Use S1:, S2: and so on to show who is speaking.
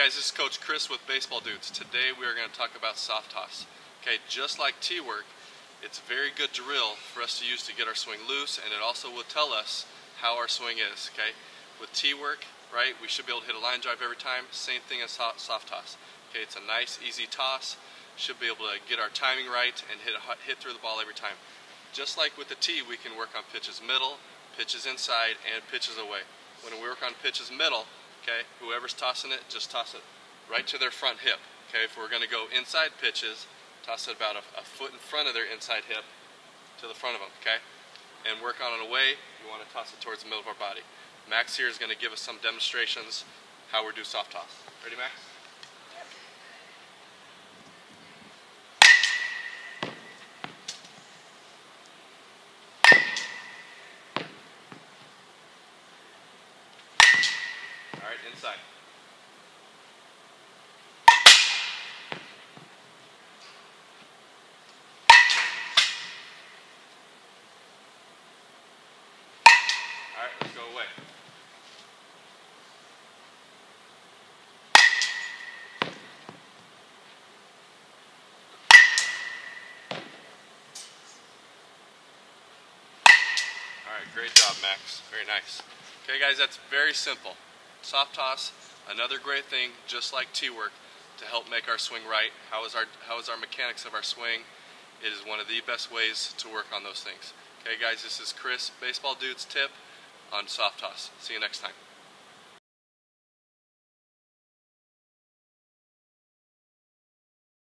S1: guys, this is Coach Chris with Baseball Dudes. Today we are going to talk about soft toss. Okay, just like T-work, it's a very good drill for us to use to get our swing loose and it also will tell us how our swing is. Okay, with T-work, right, we should be able to hit a line drive every time. Same thing as soft toss. Okay, it's a nice, easy toss. Should be able to get our timing right and hit, a, hit through the ball every time. Just like with the T, we can work on pitches middle, pitches inside, and pitches away. When we work on pitches middle, okay, whoever's tossing it, just toss it right to their front hip. Okay, if we're going to go inside pitches, toss it about a, a, foot in front of their inside hip to the front of them, okay? And work on it away, you want to toss it towards the middle of our body. Max here is going to give us some demonstrations how we do soft toss. Ready, Max? All right, inside. All right, let's go away. All right, great job, Max. Very nice. Okay, guys, that's very simple. Soft toss, another great thing, just like tee work, to help make our swing right. How is our how is our mechanics of our swing? It is one of the best ways to work on those things. Okay, guys, this is Chris, Baseball Dudes Tip on soft toss. See you next time.